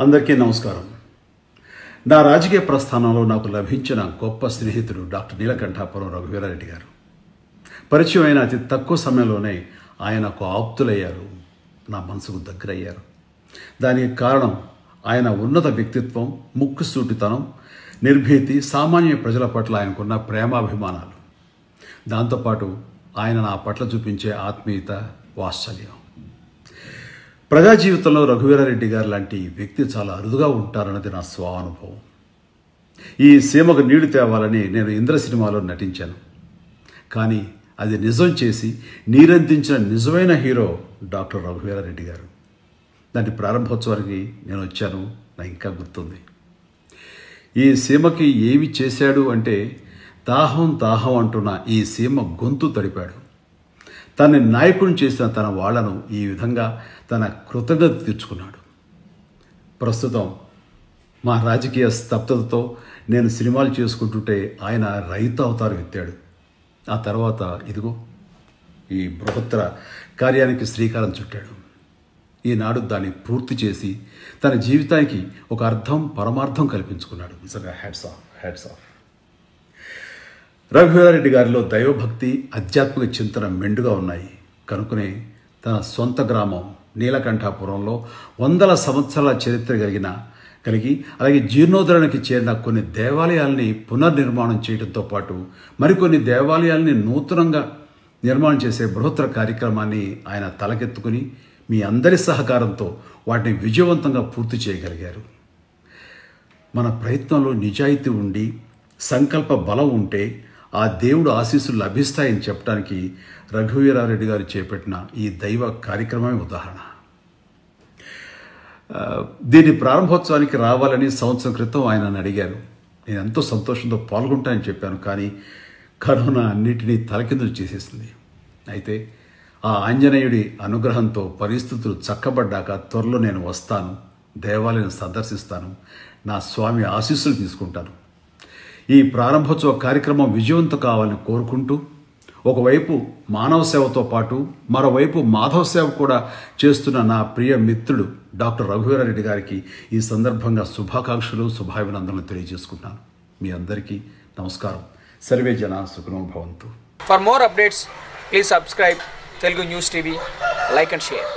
అందరికీ నమస్కారం. నా రాజకీయ ప్రస్థానంలో నాకు లభించిన గొప్ప స్నేహితుడు డాక్టర్ నీలకంఠాపురం రఘువీరారెడ్డి గారు. పరిచయం అయిన అతి తక్కువ సమయంలోనే ఆయనకు ఆప్తులయ్యారు. నా మనసుకు దగ్గరయ్యారు. దానికి కారణం ఆయన ఉన్నత వ్యక్తిత్వం ముక్కుసూటితనం నిర్భీతి సామాన్య ప్రజల పట్ల ఆయనకున్న ప్రేమాభిమానాలు. దాంతోపాటు ఆయన నా పట్ల చూపించే ఆత్మీయత వాత్సల్యం. ప్రజా జీవితంలో రఘువీరారెడ్డి గారు లాంటి వ్యక్తి చాలా అరుదుగా ఉంటారన్నది నా స్వానుభవం. ఈ సీమకు నీళ్ళు తేవాలని నేను ఇంద్ర సినిమాలో నటించాను. కానీ అది నిజం చేసి నీరందించిన నిజమైన హీరో డాక్టర్ రఘువీరారెడ్డి గారు. దాని ప్రారంభోత్సవానికి నేను వచ్చాను. నా ఇంకా గుర్తుంది. ఈ సీమకి ఏమి చేశాడు అంటే దాహం దాహం అంటున్న ఈ సీమ గొంతు తడిపాడు. తనని నాయకుడిని చేసిన తన వాళ్ళను ఈ విధంగా తన కృతజ్ఞత తీర్చుకున్నాడు. ప్రస్తుతం మా రాజకీయ స్తబ్దతతో నేను సినిమాలు చేసుకుంటుంటే ఆయన రైతు అవతారం ఎత్తాడు. ఆ తర్వాత ఇదిగో ఈ బృహత్తర కార్యానికి శ్రీకారం చుట్టాడు. ఈనాడు దాన్ని పూర్తి చేసి తన జీవితానికి ఒక అర్థం పరమార్థం కల్పించుకున్నాడు. నిజంగా hats off hats off. Raghuveera Reddy గారిలో దైవభక్తి ఆధ్యాత్మిక చింతన మెండుగా ఉన్నాయి. కనుకనే తన సొంత గ్రామం నీలకంఠాపురంలో వందల సంవత్సరాల చరిత్ర కలిగిన కలిగి అలాగే జీర్ణోద్ధరణకి చేరిన కొన్ని దేవాలయాల్ని పునర్నిర్మాణం చేయడంతో పాటు మరికొన్ని దేవాలయాల్ని నూతనంగా నిర్మాణం చేసే బృహత్తర కార్యక్రమాన్ని ఆయన తలకెత్తుకుని మీ అందరి సహకారంతో వాటిని విజయవంతంగా పూర్తి చేయగలిగారు. మన ప్రయత్నంలో నిజాయితీ ఉండి సంకల్ప బలం ఉంటే ఆ దేవుడు ఆశీస్సులు లభిస్తాయని చెప్పడానికి రఘువీరారెడ్డి గారు చేపట్టిన ఈ దైవ కార్యక్రమమే ఉదాహరణ. దీని ప్రారంభోత్సవానికి రావాలని సంవత్సరం క్రితం ఆయన నన్ను అడిగారు. నేను ఎంతో సంతోషంతో పాల్గొంటానని చెప్పాను కానీ కరోనా అన్నిటినీ తలకిందులు చేసేసింది. అయితే ఆ ఆంజనేయుడి అనుగ్రహంతో పరిస్థితులు చక్కబడ్డాక త్వరలో నేను వస్తాను దేవాలయం సందర్శిస్తాను నా స్వామి ఆశీస్సులు తీసుకుంటాను. ఈ ప్రారంభోత్సవ కార్యక్రమం విజయవంతం కావాలని కోరుకుంటూ ఒకవైపు మానవ సేవతో పాటు మరోవైపు మాధవ సేవ కూడా చేస్తున్న నా ప్రియ మిత్రుడు డాక్టర్ రఘువీరారెడ్డి గారికి ఈ సందర్భంగా శుభాకాంక్షలు శుభాభినందనలు తెలియజేసుకుంటున్నాను. మీ అందరికీ నమస్కారం. సర్వే జన సుఖనో భవంతు. For more updates please subscribe Telugu news TV like and share